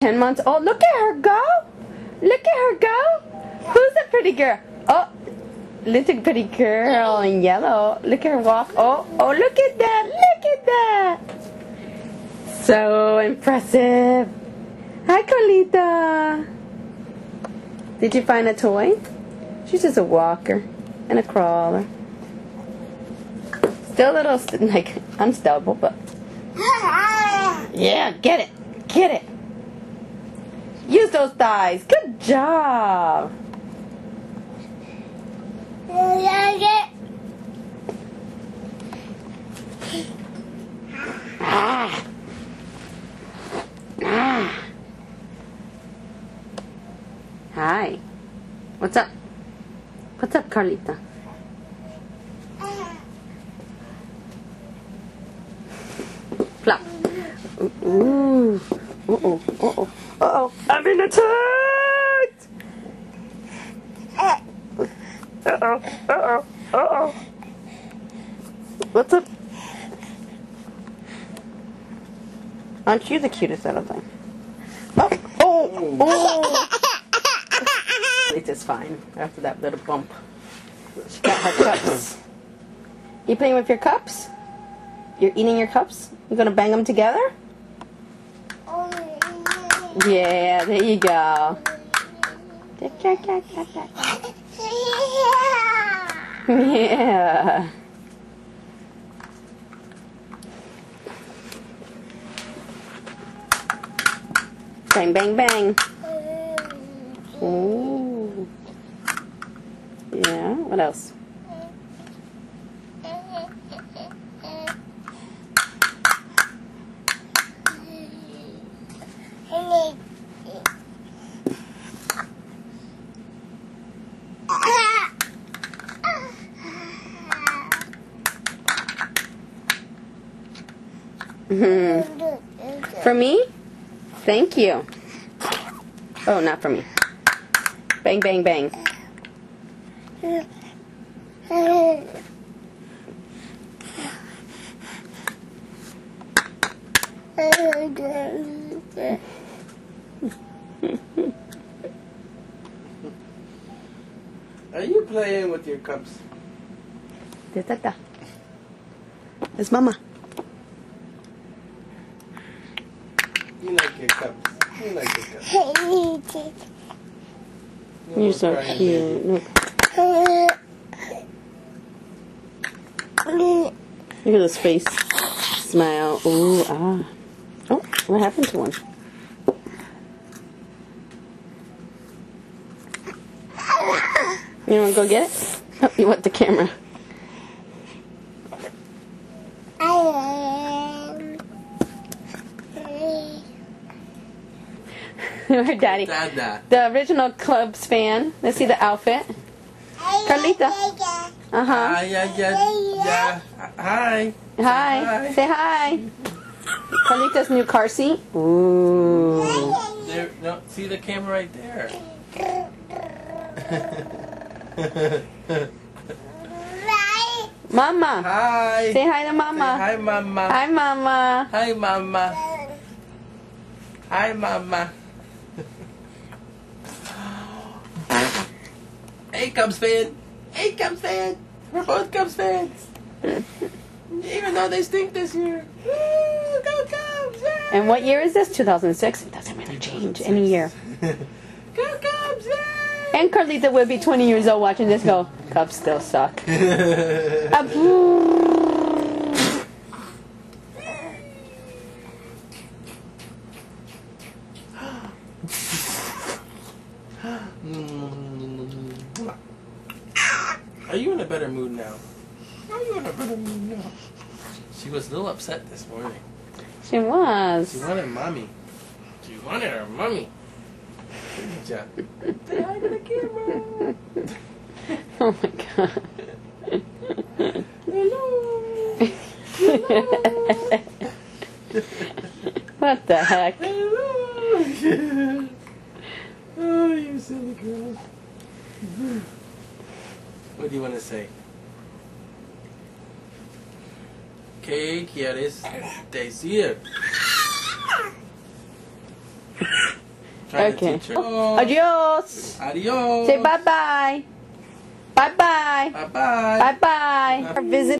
Ten months old. Look at her go. Look at her go. Who's the pretty girl? Oh, little pretty girl in yellow. Look at her walk. Oh, oh, look at that. Look at that. So impressive. Hi, Carlita. Did you find a toy? She's just a walker and a crawler. Still a little, like, unstable, but. Yeah, get it. Get it. Use those thighs. Good job. Ah. Ah. Hi. What's up? What's up, Carlita? Flop. Ooh. Uh-oh. Uh-oh. Uh-oh. I'm being attacked! Uh-oh. Uh-oh. Uh-oh. What's up? Aren't you the cutest little thing? Oh! Oh! Oh! It's fine after that little bump. She got her cups. You playing with your cups? You're eating your cups? You gonna bang them together? Yeah, there you go. Yeah. Bang, bang, bang. Ooh. Yeah, what else? Mm-hmm. For me? Thank you. Oh, not for me. Bang, bang, bang. Are you playing with your cups? It's mama. You like your cups. You like your cups. You You're so crying cute. Look, look at his face. Smile. Ooh, ah. Oh, what happened to one? You want to go get it? Oh, you want the camera? Her daddy. Dada. The original Cubs fan. Let's see the outfit. Carlita. Uh huh. Hi, yeah, yeah, yeah. Hi. Hi. Hi. Say hi. Carlita's new car seat. Ooh. There, no, see the camera right there. Mama. hi. Say hi to Say Mama. hi, mama. Hi, Mama. Hi, mama. Hi, mama. Hey, Cubs fan. Hey, Cubs fan. We're both Cubs fans. Even though they stink this year. Woo, go Cubs! And what year is this? 2006. It doesn't really change any year. Go Cubs! And Carlita would be 20 years old watching this go, Cubs still suck. Are you in a better mood now? Are you in a better mood now? She was a little upset this morning. She was. She wanted mommy. She wanted her mommy. Ja. Say hi to the camera. Oh my god. Hello. Hello. What the heck? Hello. oh, you silly girl. What do you want to say? ¿Qué quieres decir? Okay. to. Oh, Adios. Adios. Say bye bye. Bye bye. Bye bye. Bye bye. Visit.